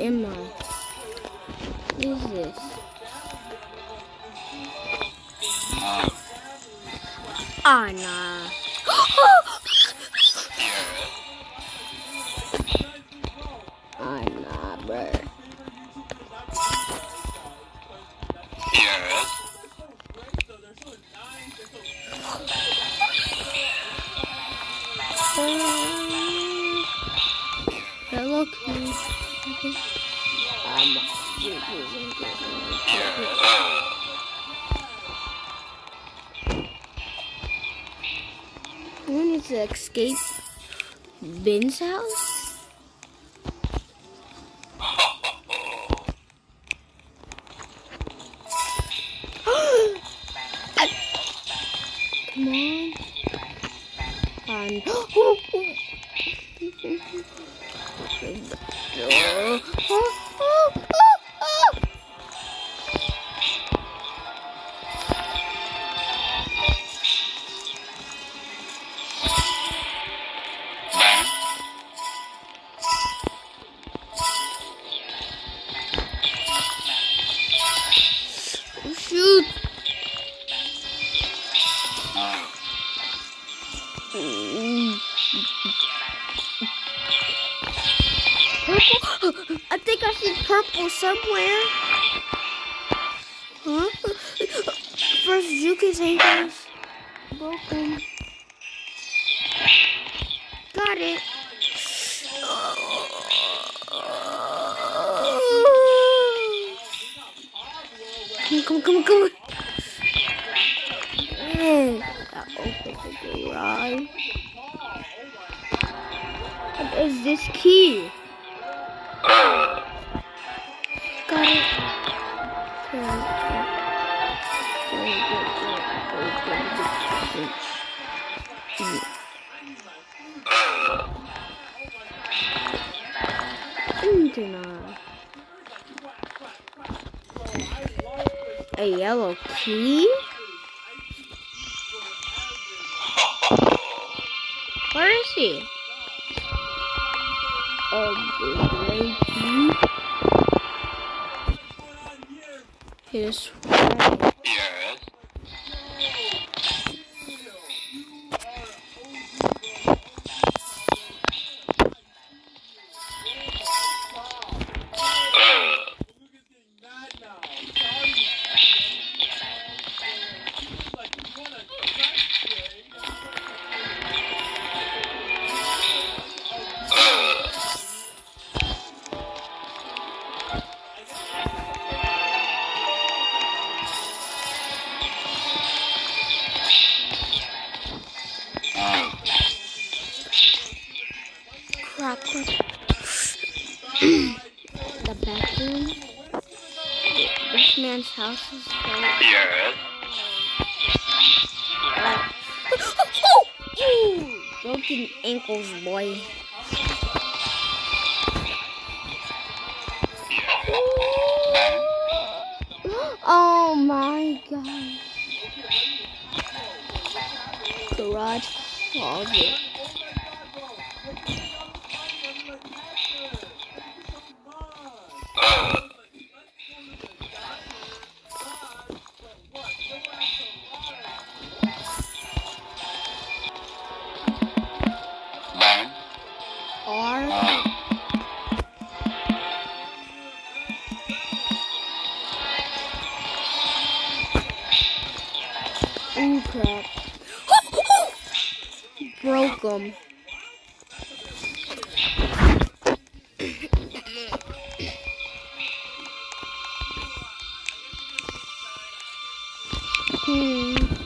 am I? What is this? Ah, nah. Ah, nah, bruh. Hello, Kitty. I wanted to escape Ben's house. 哟哦。Purple? I think I see purple somewhere. Huh? First, Juki's ankles. Broken. Got it. Come on, come on, come on, mm. opens the garage. What is this key? Got it. A yellow key? Where is he? A gray key? His right. crap, crap. the bathroom. This man's house is very. Ooh, Broken ankles, boy. Oh my god. Garage closet. Ooh, crap. Broke them. Hmm.